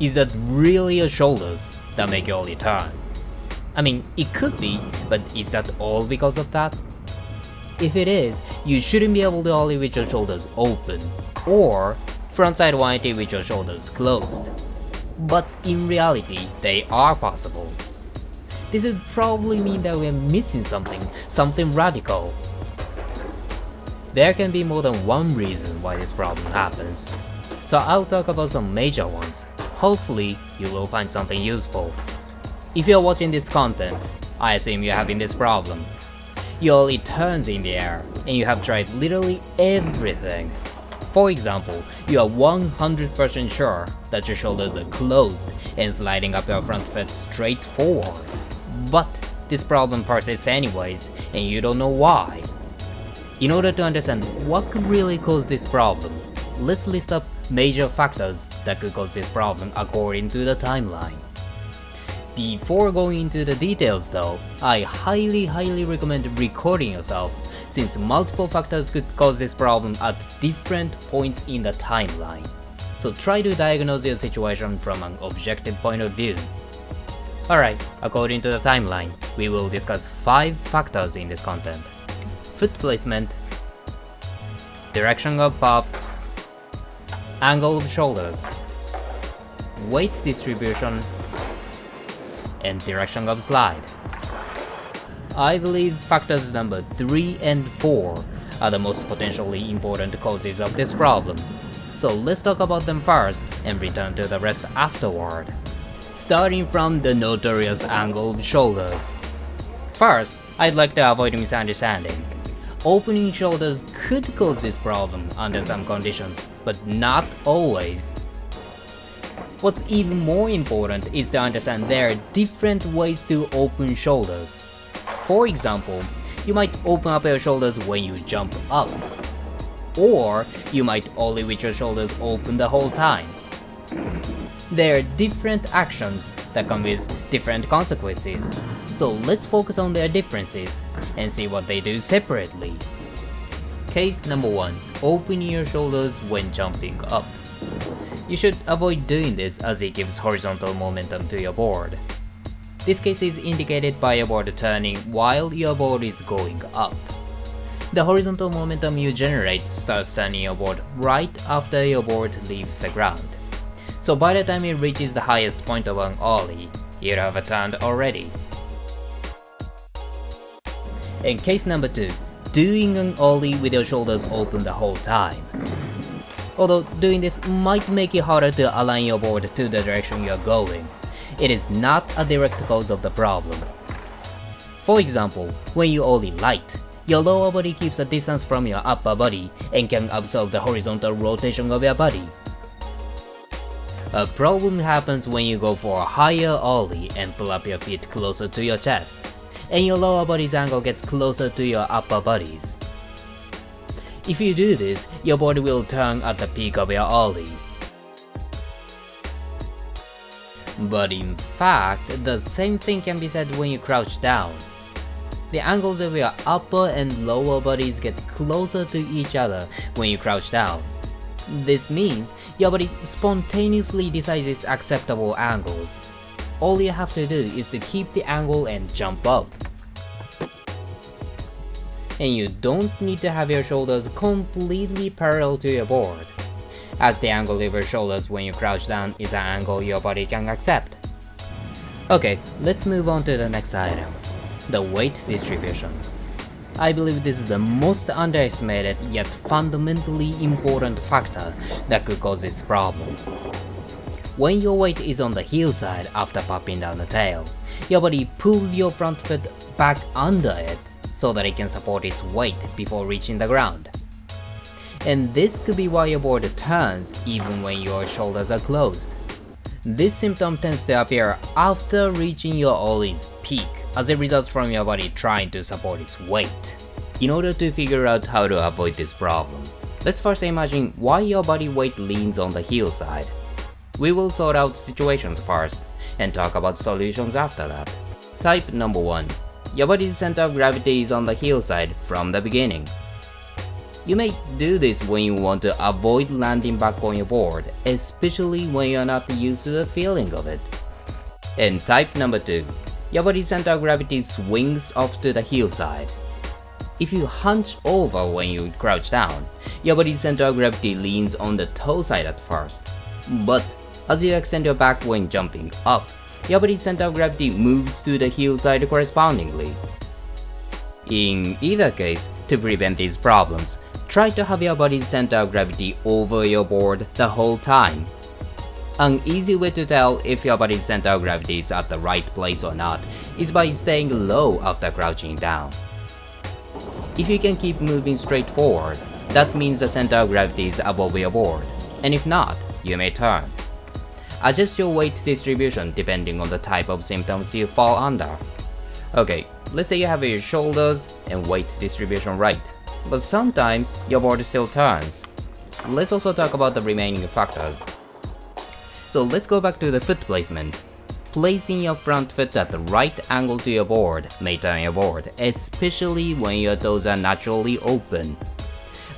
is that really your shoulders that make your ollie turn? I mean, it could be, but is that all because of that? If it is, you shouldn't be able to ollie with your shoulders open, or frontside 180 with your shoulders closed. But in reality, they are possible. This would probably mean that we're missing something, something radical. There can be more than one reason why this problem happens, so I'll talk about some major ones. Hopefully, you will find something useful. If you're watching this content, I assume you're having this problem. Your ollie turns in the air, and you have tried literally everything. For example, you are 100% sure that your shoulders are closed and sliding up your front foot straight forward. But this problem persists anyways, and you don't know why. In order to understand what could really cause this problem, let's list up major factors that could cause this problem according to the timeline. Before going into the details though, I highly highly recommend recording yourself since multiple factors could cause this problem at different points in the timeline. So try to diagnose your situation from an objective point of view. Alright, according to the timeline, we will discuss 5 factors in this content. Foot placement, direction of pop, angle of shoulders, weight distribution, and direction of slide. I believe factors number 3 and 4 are the most potentially important causes of this problem, so let's talk about them first and return to the rest afterward. Starting from the notorious angle of shoulders. First, I'd like to avoid misunderstanding. Opening shoulders could cause this problem under some conditions, but not always. What's even more important is to understand there are different ways to open shoulders. For example, you might open up your shoulders when you jump up, or you might ollie with your shoulders open the whole time. There are different actions that come with different consequences, so let's focus on their differences and see what they do separately. Case number 1. Opening your shoulders when jumping up. You should avoid doing this as it gives horizontal momentum to your board. This case is indicated by your board turning while your board is going up. The horizontal momentum you generate starts turning your board right after your board leaves the ground. So by the time it reaches the highest point of an ollie, you'd have turned already. In case number 2, doing an ollie with your shoulders open the whole time. Although doing this might make it harder to align your board to the direction you're going, it is not a direct cause of the problem. For example, when you ollie light, your lower body keeps a distance from your upper body and can absorb the horizontal rotation of your body. A problem happens when you go for a higher ollie and pull up your feet closer to your chest, and your lower body's angle gets closer to your upper body's. If you do this, your body will turn at the peak of your ollie. But in fact, the same thing can be said when you crouch down. The angles of your upper and lower bodies get closer to each other when you crouch down. This means your body spontaneously decides its acceptable angles. All you have to do is to keep the angle and jump up. And you don't need to have your shoulders completely parallel to your board, as the angle of your shoulders when you crouch down is an angle your body can accept. Okay, let's move on to the next item, the weight distribution. I believe this is the most underestimated yet fundamentally important factor that could cause this problem. When your weight is on the heel side after popping down the tail, your body pulls your front foot back under it so that it can support its weight before reaching the ground. And this could be why your board turns even when your shoulders are closed. This symptom tends to appear after reaching your ollie's peak as it results from your body trying to support its weight. In order to figure out how to avoid this problem, let's first imagine why your body weight leans on the heel side. We will sort out situations first, and talk about solutions after that. Type number 1. Your body's center of gravity is on the heel side from the beginning. You may do this when you want to avoid landing back on your board, especially when you're not used to the feeling of it. And type number 2. Your body's center of gravity swings off to the heel side. If you hunch over when you crouch down, your body's center of gravity leans on the toe side at first. But as you extend your back when jumping up, your body's center of gravity moves to the heel side correspondingly. In either case, to prevent these problems, try to have your body's center of gravity over your board the whole time. An easy way to tell if your body's center of gravity is at the right place or not is by staying low after crouching down. If you can keep moving straight forward, that means the center of gravity is above your board, and if not, you may turn. Adjust your weight distribution depending on the type of symptoms you fall under. Okay, let's say you have your shoulders and weight distribution right, but sometimes your board still turns. Let's also talk about the remaining factors. So let's go back to the foot placement. Placing your front foot at the right angle to your board may turn your board, especially when your toes are naturally open.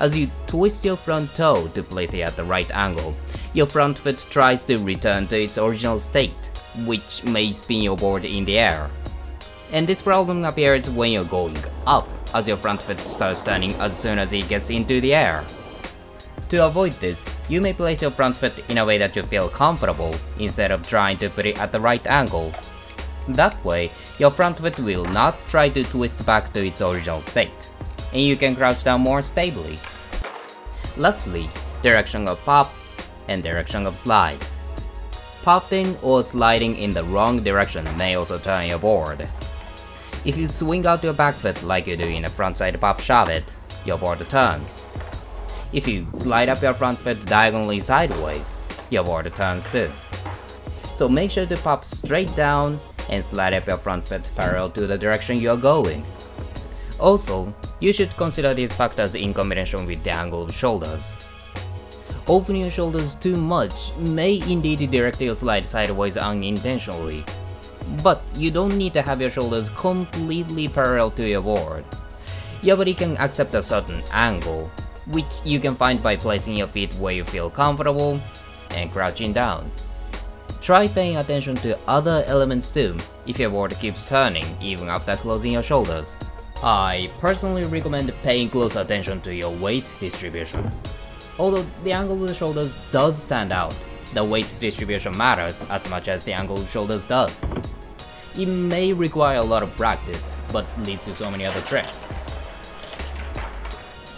As you twist your front toe to place it at the right angle, your front foot tries to return to its original state, which may spin your board in the air. And this problem appears when you're going up, as your front foot starts turning as soon as it gets into the air. To avoid this, you may place your front foot in a way that you feel comfortable, instead of trying to put it at the right angle. That way, your front foot will not try to twist back to its original state, and you can crouch down more stably. Lastly, direction of pop and direction of slide. Popping or sliding in the wrong direction may also turn your board. If you swing out your back foot like you do in a frontside pop shove it, your board turns. If you slide up your front foot diagonally sideways, your board turns too. So make sure to pop straight down and slide up your front foot parallel to the direction you are going. Also, you should consider these factors in combination with the angle of shoulders. Opening your shoulders too much may indeed direct your slide sideways unintentionally, but you don't need to have your shoulders completely parallel to your board. Your body can accept a certain angle, which you can find by placing your feet where you feel comfortable and crouching down. Try paying attention to other elements too, if your board keeps turning even after closing your shoulders. I personally recommend paying close attention to your weight distribution. Although the angle of the shoulders does stand out, the weight distribution matters as much as the angle of shoulders does. It may require a lot of practice, but leads to so many other tricks.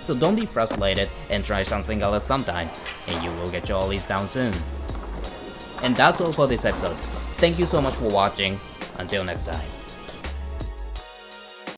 So don't be frustrated and try something else sometimes, and you will get your ollies down soon. And that's all for this episode. Thank you so much for watching. Until next time.